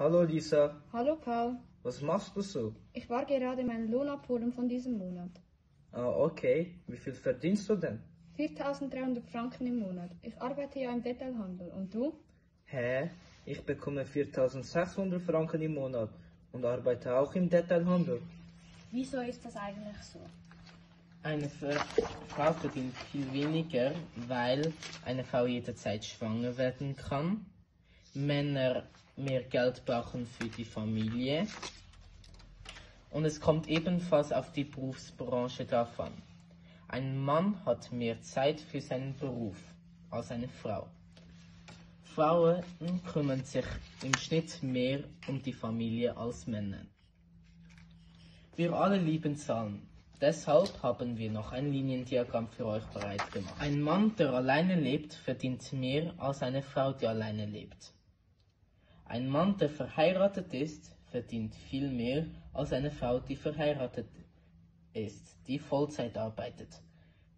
Hallo Lisa, Hallo Paul, was machst du so? ich war gerade meinen Lohn abholen von diesem Monat. Ah, okay. Wie viel verdienst du denn? 4300 Franken im Monat. Ich arbeite ja im Detailhandel. Und du? Hä? Ich bekomme 4600 Franken im Monat und arbeite auch im Detailhandel. Wieso ist das eigentlich so? Eine Frau verdient viel weniger, weil eine Frau jederzeit schwanger werden kann, Männer mehr Geld brauchen für die Familie und es kommt ebenfalls auf die Berufsbranche an. Ein Mann hat mehr Zeit für seinen Beruf als eine Frau. Frauen kümmern sich im Schnitt mehr um die Familie als Männer. Wir alle lieben Zahlen. Deshalb haben wir noch ein Liniendiagramm für euch bereit gemacht. Ein Mann, der alleine lebt, verdient mehr als eine Frau, die alleine lebt. Ein Mann, der verheiratet ist, verdient viel mehr als eine Frau, die verheiratet ist, die Vollzeit arbeitet,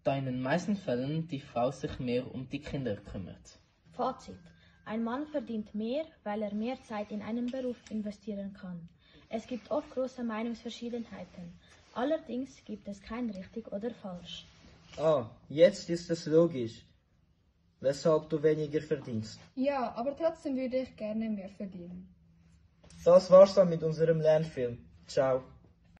da in den meisten Fällen die Frau sich mehr um die Kinder kümmert. Fazit. Ein Mann verdient mehr, weil er mehr Zeit in einen Beruf investieren kann. Es gibt oft große Meinungsverschiedenheiten. Allerdings gibt es kein richtig oder falsch. Ah, jetzt ist es logisch, weshalb du weniger verdienst. Ja, aber trotzdem würde ich gerne mehr verdienen. Das war's dann mit unserem Lernfilm. Ciao.